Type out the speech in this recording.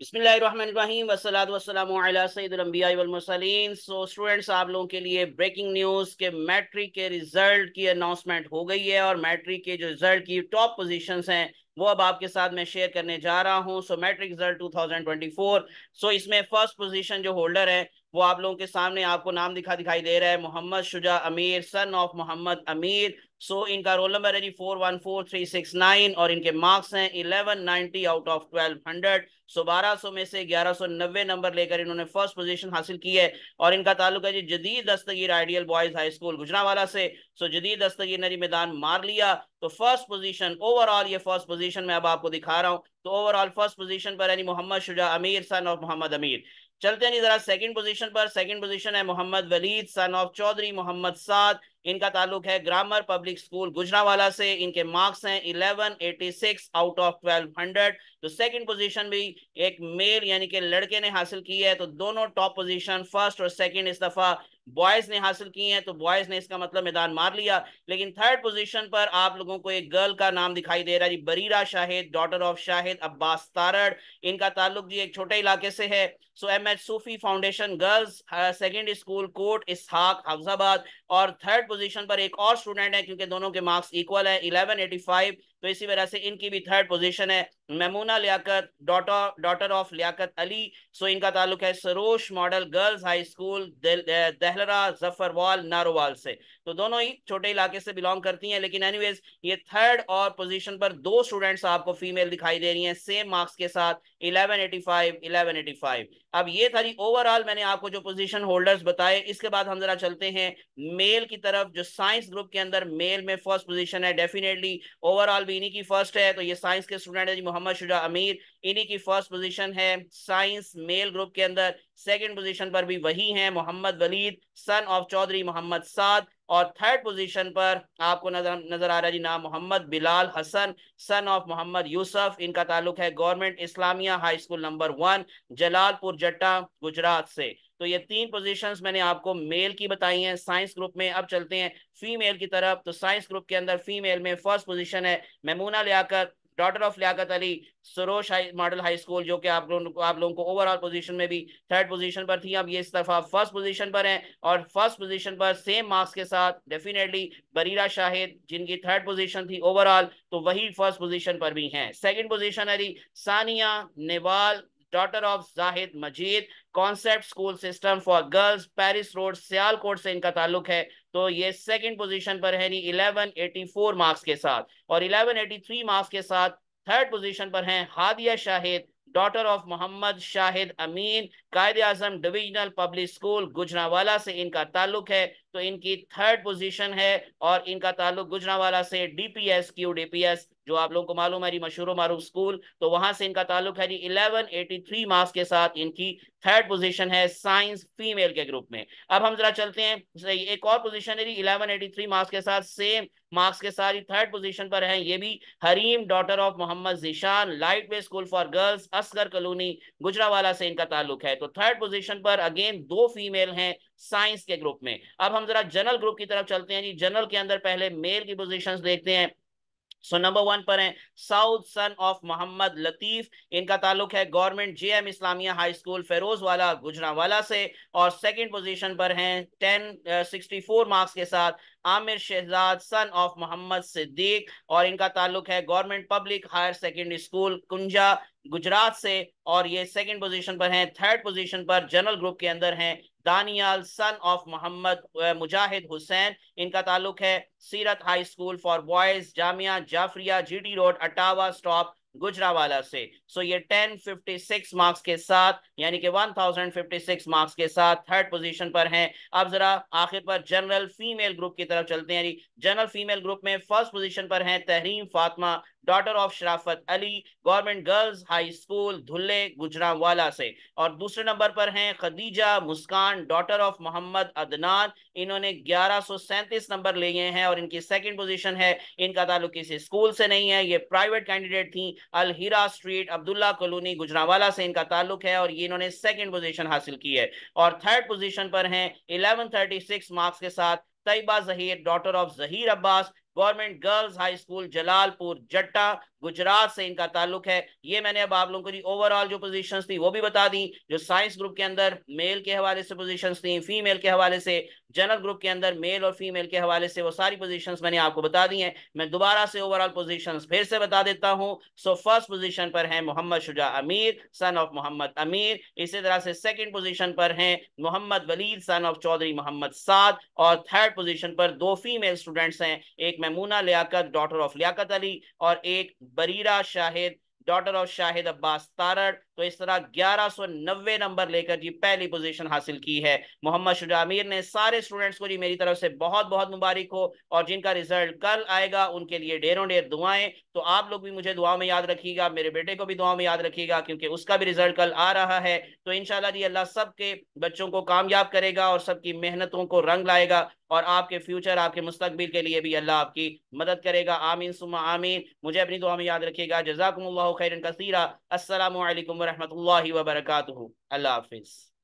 بسم اللہ الرحمن الرحیم، والصلاة والسلام علی سید الانبیاء والمرسلین۔ سو سٹوڈنٹس آپ لوگوں کے لیے بریکنگ نیوز کے میٹرک کے ریزلٹ کی اناؤنسمنٹ ہو گئی ہے اور میٹرک کے جو ریزلٹ کی ٹاپ پوزیشنز ہیں، وہ اب آپ کے ساتھ میں شیئر کرنے جا رہا ہوں۔ سو میٹرک ریزلٹ 2024 سو اس میں فرسٹ پوزیشن جو ہولڈر ہے وہ آپ لوگوں کے سامنے آپ کو نام دکھا دکھائی دے رہا ہے، محمد شجاع امیر سن آف محمد امیر. سو ان کا رول نمبر ہے جی four one four three six nine اور ان کے مارکس ہیں eleven ninety out of twelve hundred سو بارہ سو میں سے گیارہ سو نوے نمبر لے کر انہوں نے فرسٹ پوزیشن حاصل کی ہے۔ اور ان کا تعلق ہے جی Jadeed Dastgir ideal boys high school Gujranwala سے۔ سو جدید دستگیر نری میدان مار لیا۔ تو فرسٹ پوزیشن اوور آل یہ فرسٹ پوزیشن میں اب آپ کو دکھا رہا ہوں۔ تو اوور آل فرسٹ پوزیشن پر یعنی محمد شجاع امیر سن اور محمد امیر۔ چلتے ہیں جی ذرا سیکنڈ پوزیشن پر. سیکنڈ پوزیشن ہے محمد ولید سن آف چودری محمد سعد. ان کا تعلق ہے گرامر پبلک سکول گجرا والا سے. ان کے مارکس ہیں 1186 آؤٹ آف 1200 تو سیکنڈ پوزیشن بھی ایک میل یعنی کہ لڑکے نے حاصل کی ہے. تو دونوں ٹاپ پوزیشن فرسٹ اور سیکنڈ اس دفعہ بوائز نے حاصل کی ہیں تو بوائز نے اس کا مطلب میدان مار لیا۔ لیکن تھرڈ پوزیشن پر آپ لوگوں کو ایک گرل کا نام دکھائی دے رہا ہے جی بریرہ شاہد ڈاٹر آف شاہد عباس تارڑ۔ ان کا تعلق جی ایک چھوٹے علاقے سے ہے۔ So M H Sufi foundation girls second school Kot Ishaq Hafizabad اور تھرڈ پوزیشن پر ایک اور سٹوڈنٹ ہے کیونکہ دونوں کے مارکس ایکول ہیں 1185 تو اسی وجہ سے ان کی بھی تھرڈ پوزیشن ہے۔ Maimoona Liaquat daughter of Liaquat Ali, so ان کا تعلق ہے Sarosh model girls high school Dahlra Zafarwal Narowal سے۔ تو دونوں ہی چھوٹے علاقے سے بلانگ کرتی ہیں، لیکن اینیویز یہ تھرڈ اور پوزیشن پر دو سٹوڈنٹس آپ کو فیمیل دکھائی دے رہی ہیں سیم مارکس کے ساتھ 1185 1185 اب یہ تھا جی اوورال میں نے آپ کو جو پوزیشن ہولڈرز بتائے، اس کے بعد ہم ذرا چلتے ہیں میل کی طرف، جو سائنس گروپ کے اندر میل میں فرسٹ پوزیشن ہے ڈیفینیٹلی اوورال بھی انہی کی فرسٹ ہے، تو یہ سائنس کے سٹوڈنٹ ہے جی محمد محمد شجاع امیر، انہی کی فرسٹ پوزیشن ہے سائنس میل گروپ کے اندر سیکنڈ پوزیشن پر بھی وہی ہیں محمد ولید سن آف چودری محمد سعد، اور تھرڈ پوزیشن پر آپ کو نظر نظر آ رہا جی نام محمد بلال حسن سن آف محمد یوسف، ان کا تعلق ہے government Islamia high school number one Jalalpur Jattan Gujrat سے۔ تو یہ تین پوزیشنز میں نے آپ کو میل کی بتائی ہیں سائنس گروپ میں۔ اب چلتے ہیں فیمیل کی طرف۔ تو سائنس گروپ کے اندر فیمیل میں فرسٹ پوزیشن ہے، Maimoona Liaqat daughter of Liaqat Ali Sarosh model high school جو کہ آپ لوگوں کو آپ لوگوں کو اوور آل پوزیشن میں بھی تھرڈ پوزیشن پر تھی۔ اب یہ اس طرف فرسٹ پوزیشن پر ہیں اور فرسٹ پوزیشن پر سیم مارکس کے ساتھ ڈیفینیٹلی بریرہ شاہد جن کی تھرڈ پوزیشن تھی اوور آل تو وہی فرسٹ پوزیشن پر بھی ہیں۔ Second position Ali Sania Niwal daughter of Zahid Majeed concept school system for girls Paris road Sialkot سے ان کا تعلق ہے۔ تو یہ سیکنڈ پوزیشن پر ہے نہیں 1184 مارکس کے ساتھ۔ اور 1183 مارکس کے ساتھ تھرڈ پوزیشن پر ہیں ہادیہ شاہد daughter of Muhammad Shahid Amin, Quaid Azam divisional public school Gujranwala سے ان کا تعلق ہے۔ تو ان کی تھرڈ پوزیشن ہے اور ان کا تعلق گجراوالا سے D P S Q D P S جو آپ لوگوں کو معلوم ہے جی مشہور و معروف سکول تو وہاں سے ان کا تعلق ہے جی 1183 مارکس کے ساتھ ان کی تھرڈ پوزیشن ہے سائنس فیمیل کے گروپ میں. اب ہم ذرا چلتے ہیں ایک اور پوزیشن ہے جی 1183 مارکس کے ساتھ سیم مارکس کے ساتھ تھرڈ پوزیشن پر ہیں. یہ بھی Hareem daughter of Muhammad Zeeshan light way school for girls Asghar colony Gujranwala سے ان کا تعلق ہے. تو تھرڈ پوزیشن پر اگین دو فیمیل ہیں سائنس کے گروپ میں۔ اب ہم ذرا جنرل گروپ کی طرف چلتے ہیں جی۔ جنرل کے اندر پہلے میل کی پوزیشنز دیکھتے ہیں۔ سو نمبر ون پر ہیں۔ ساؤتھ سن آف محمد لطیف ان کا تعلق ہے government J M Islamia high school Ferozewala Gujranwala سے۔ اور سیکنڈ پوزیشن پر ہیں ٹین سکسٹی فور مارکس کے ساتھ عامر شہزاد سن آف محمد صدیق اور ان کا تعلق ہے government public higher secondary school Kunjah, Gujrat سے۔ اور یہ سیکنڈ پوزیشن پر ہیں۔ تھرڈ پوزیشن پر جنرل گروپ کے اندر ہیں۔ دانیال سن آف محمد مجاہد حسین، ان کا تعلق ہے Seerat high school for boys, Jamia Jafaria G T road, Itawa, stop Gujranwala سے۔ سو یہ 1056 مارکس کے ساتھ یعنی کہ 1056 مارکس کے ساتھ تھرڈ پوزیشن پر ہیں۔ اب ذرا آخر پر جنرل فیمیل گروپ کی طرف چلتے ہیں۔ جنرل فیمیل گروپ میں فرسٹ پوزیشن پر ہیں Tehreem Fatima daughter of Sharafat Ali government girls high school Dhule Gujranwala سے۔ اور دوسرے نمبر پر ہیں خدیجہ مسکان ڈاٹر آف محمد عدنان۔ انہوں نے گیارہ سو سینتیس نمبر لیے ہیں اور ان کی سیکنڈ پوزیشن ہے۔ ان کا تعلق کسی اسکول سے نہیں ہے، یہ پرائیویٹ کینڈیڈیٹ تھیں۔ الہیرا سٹریٹ عبداللہ کلونی گجراوالا سے ان کا تعلق ہے اور یہ انہوں نے سیکنڈ پوزیشن حاصل کی ہے اور تھرڈ پوزیشن پر ہیں 1136 مارکس کے ساتھ Tayyaba Zaheer daughter of Zaheer Abbas government girls high school Jalalpur Jattan Gujrat سے ان کا تعلق ہے۔ یہ میں نے اب آپ لوگوں کو جی اوور آل جو پوزیشنز تھی وہ بھی بتا دیں۔ جو سائنس گروپ کے اندر میل کے حوالے سے پوزیشنز تھیں فیمیل کے حوالے سے جنرل گروپ کے اندر میل اور فیمیل کے حوالے سے وہ ساری پوزیشنز میں نے آپ کو بتا دی ہیں۔ میں دوبارہ سے اوور آل پوزیشنز پھر سے بتا دیتا ہوں۔ سو فرسٹ پوزیشن پر ہیں محمد شجاع امیر سن آف محمد امیر۔ اسی طرح سے سیکنڈ پوزیشن پر ہیں محمد ولید سن آف چودھری محمد سعد۔ اور تھرڈ پوزیشن پر دو فیمیل سٹوڈنٹس ہیں۔ ایک میں میمونہ لیاقت ڈاٹر آف لیاقت علی اور ایک بریرہ شاہد ڈاٹر آف شاہد عباس تارڑ تو اس طرح گیارہ سو نوے نمبر لے کر جی پہلی پوزیشن حاصل کی ہے۔ محمد شجاع امیر نے سارے سٹوڈنٹس کو جی میری طرف سے بہت بہت مبارک ہو اور جن کا ریزلٹ کل آئے گا، ان کے لیے ڈیروں ڈیر دعائیں۔ تو آپ لوگ بھی مجھے دعا میں یاد رکھیے گا، میرے بیٹے کو بھی دعا میں یاد رکھیے گا کیونکہ اس کا بھی ریزلٹ کل آ رہا ہے۔ تو انشاءاللہ جی اللہ سب کے بچوں کو کامیاب کرے گا اور سب کی محنتوں کو رنگ لائے گا اور آپ کے فیوچر آپ کے مستقبل کے لیے بھی اللہ آپ کی مدد کرے گا۔ آمین سما آمین۔ مجھے اپنی دعا میں یاد رکھیے گا۔ جزاکم اللہ خیرن کثیرہ السلام علیکم ورحمة الله وبركاته. الله حافظ.